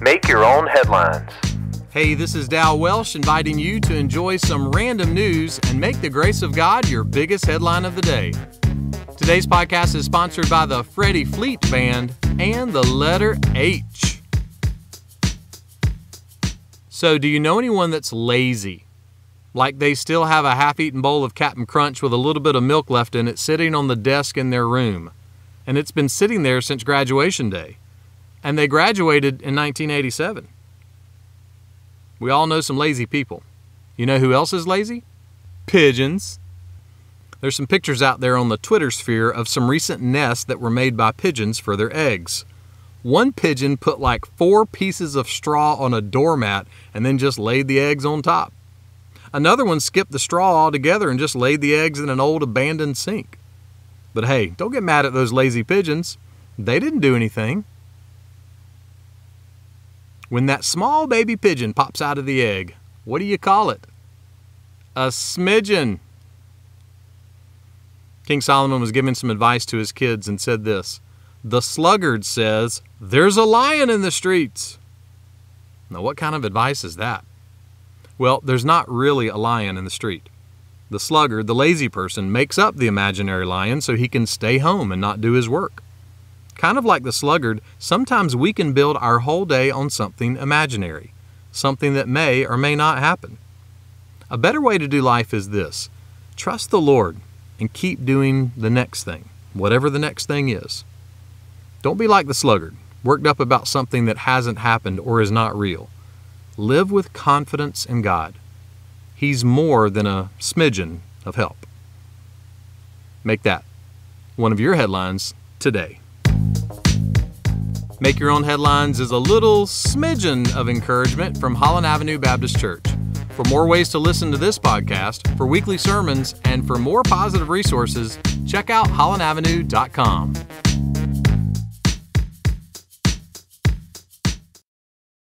Make your own headlines. Hey, this is Dow Welsh inviting you to enjoy some random news and make the grace of God your biggest headline of the day. Today's podcast is sponsored by the Freddie Fleet Band and the letter H. So, do you know anyone that's lazy? Like they still have a half eaten bowl of Captain Crunch with a little bit of milk left in it sitting on the desk in their room. And it's been sitting there since graduation day. And they graduated in 1987. We all know some lazy people. You know who else is lazy? Pigeons. There's some pictures out there on the Twitter sphere of some recent nests that were made by pigeons for their eggs. One pigeon put like four pieces of straw on a doormat and then just laid the eggs on top. Another one skipped the straw altogether and just laid the eggs in an old abandoned sink. But hey, don't get mad at those lazy pigeons. They didn't do anything. When that small baby pigeon pops out of the egg, what do you call it? A smidgen. King Solomon was giving some advice to his kids and said this The sluggard says, There's a lion in the streets. Now, what kind of advice is that? Well, there's not really a lion in the street. The sluggard, the lazy person, makes up the imaginary lion so he can stay home and not do his work. Kind of like the sluggard, sometimes we can build our whole day on something imaginary, something that may or may not happen. A better way to do life is this trust the Lord and keep doing the next thing, whatever the next thing is. Don't be like the sluggard, worked up about something that hasn't happened or is not real. Live with confidence in God. He's more than a smidgen of help. Make that one of your headlines today. Make Your Own Headlines is a little smidgen of encouragement from Holland Avenue Baptist Church. For more ways to listen to this podcast, for weekly sermons, and for more positive resources, check out hollandavenue.com.